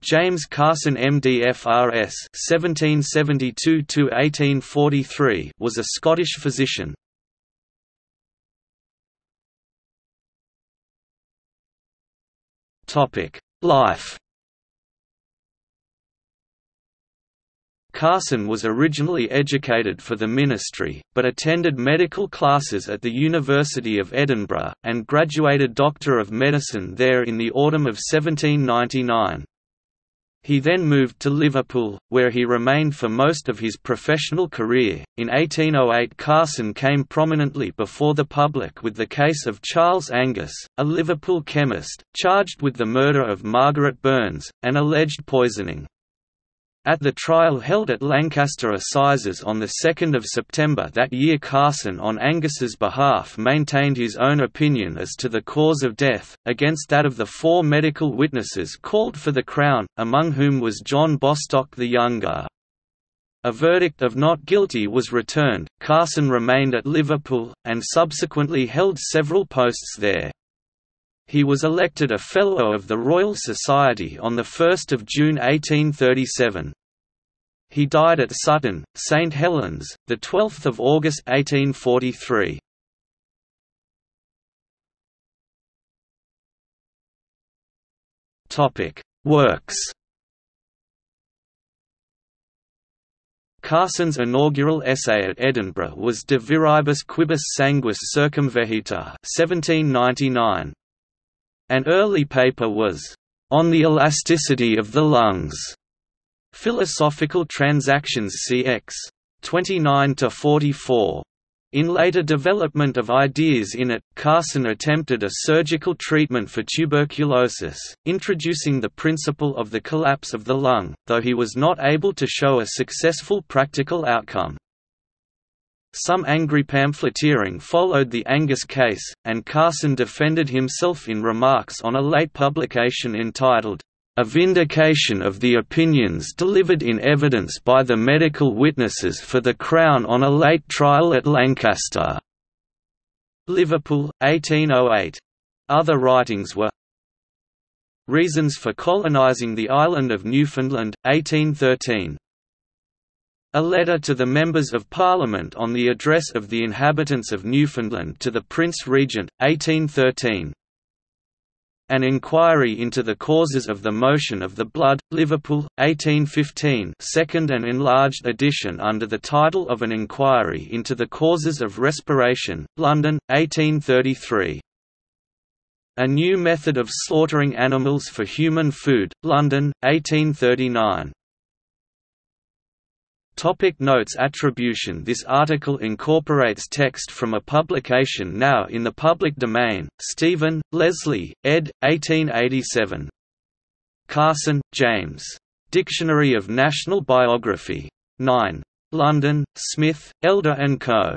James Carson MDFRS (1772–1843) was a Scottish physician. Topic: Life. Carson was originally educated for the ministry, but attended medical classes at the University of Edinburgh, and graduated Doctor of Medicine there in the autumn of 1799. He then moved to Liverpool, where he remained for most of his professional career. In 1808, Carson came prominently before the public with the case of Charles Angus, a Liverpool chemist, charged with the murder of Margaret Burns, and alleged poisoning. At the trial held at Lancaster Assizes on 2 September that year Carson on Angus's behalf maintained his own opinion as to the cause of death, against that of the four medical witnesses called for the Crown, among whom was John Bostock the Younger. A verdict of not guilty was returned, Carson remained at Liverpool, and subsequently held several posts there. He was elected a Fellow of the Royal Society on 1 June 1837. He died at Sutton, St Helens, 12 August 1843. Works Carson's inaugural essay at Edinburgh was De Viribus Quibus Sanguis Circumvehitur 1799. An early paper was, "...on the elasticity of the lungs", Philosophical Transactions cx. 29–44. In later development of ideas in it, Carson attempted a surgical treatment for tuberculosis, introducing the principle of the collapse of the lung, though he was not able to show a successful practical outcome. Some angry pamphleteering followed the Angus case, and Carson defended himself in remarks on a late publication entitled, A Vindication of the Opinions Delivered in Evidence by the Medical Witnesses for the Crown on a Late Trial at Lancaster. Liverpool, 1808. Other writings were Reasons for colonising the island of Newfoundland, 1813. A letter to the Members of Parliament on the address of the inhabitants of Newfoundland to the Prince Regent, 1813. An inquiry into the causes of the motion of the blood, Liverpool, 1815 second and enlarged edition under the title of An Inquiry into the Causes of Respiration, London, 1833. A New Method of Slaughtering Animals for Human Food, London, 1839. Topic notes Attribution This article incorporates text from a publication now in the public domain, Stephen, Leslie, ed. 1887. Carson, James. Dictionary of National Biography. 9. London, Smith, Elder & Co.